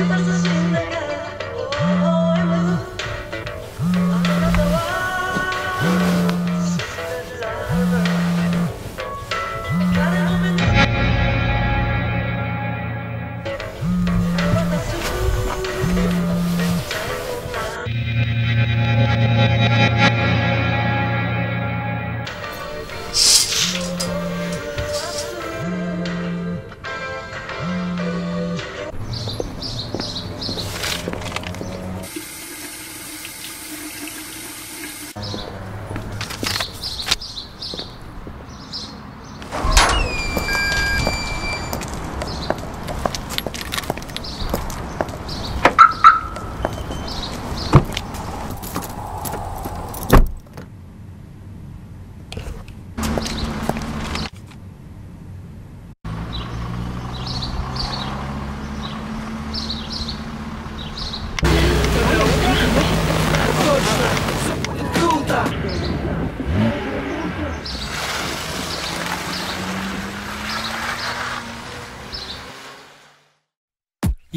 Love.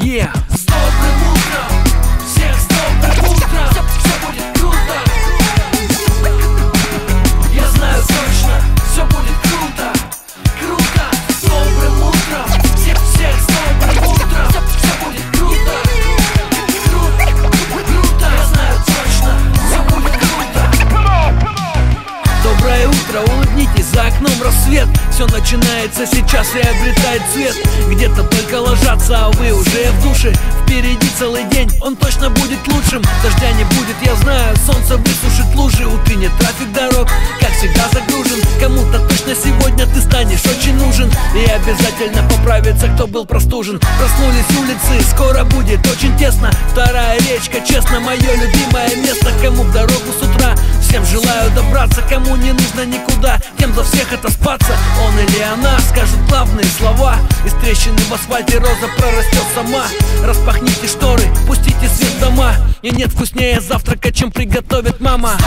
Yeah! Начинается сейчас и обретает цвет. Где-то только ложатся, а вы уже в душе. Впереди целый день, он точно будет лучшим. Дождя не будет, я знаю, солнце высушит лужи. Утренний трафик дорог, как всегда загружен. Кому-то точно сегодня ты станешь очень нужен. И обязательно поправится, кто был простужен. Проснулись улицы, скоро будет очень тесно. Вторая речка, честно, мое любимое место. Кому в дорогу добраться Кому не нужно никуда, тем за всех это спаться. Он или она скажут главные слова. Из трещины в асфальте роза прорастет сама. Распахните шторы, пустите свет в дома. И нет вкуснее завтрака, чем приготовит мама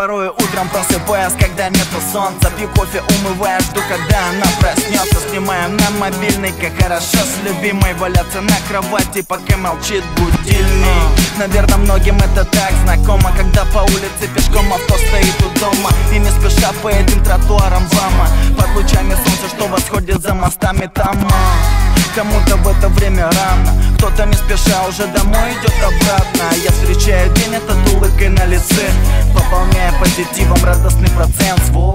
Порой утром просыпаясь, когда нету солнца. Пью кофе, умывая, жду, когда она проснется. Снимаем на мобильный, как хорошо с любимой. Валяться на кровати, пока молчит будильник. Наверное, многим это так знакомо Когда по улице пешком авто стоит у дома. И не спеша по этим тротуарам вама. Под лучами солнца, что восходит за мостами там Кому-то в это время рано Кто-то не спеша уже домой идет обратно. А Я встречаю день этот улыбкой на лице позитивом радостный процент. Свой